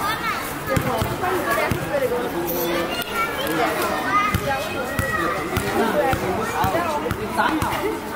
妈妈，然后穿这个蓝色，三。